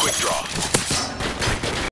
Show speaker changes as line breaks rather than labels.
Quick draw.